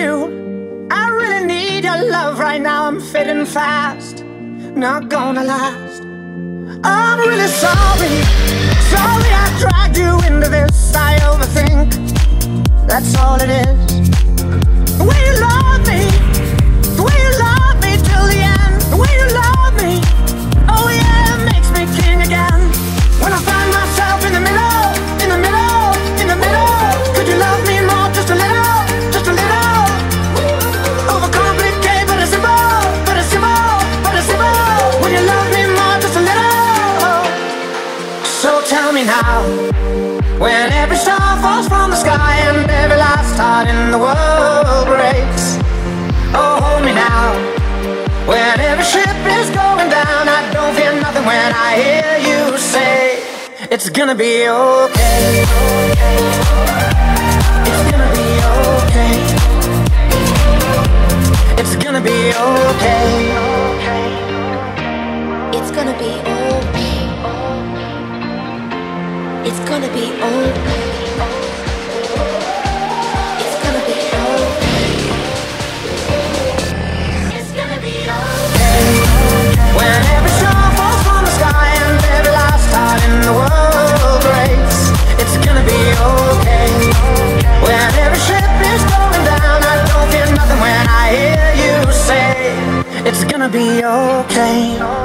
you. I really need your love right now. I'm fading fast, not gonna last. I'm really sorry. Sorry I dragged you into this. I overthink. That's all it is. Me now, when every star falls from the sky and every last heart in the world breaks. Oh, hold me now. When every ship is going down, I don't fear nothing when I hear you say, It's gonna be okay. It's gonna be okay. It's gonna be okay. It's gonna be okay. It's gonna be okay. It's gonna be okay. It's gonna be okay. It's gonna be okay. When every star falls from the sky and every last heart in the world breaks, it's gonna be okay. When every ship is going down, I don't fear nothing when I hear you say, it's gonna be okay.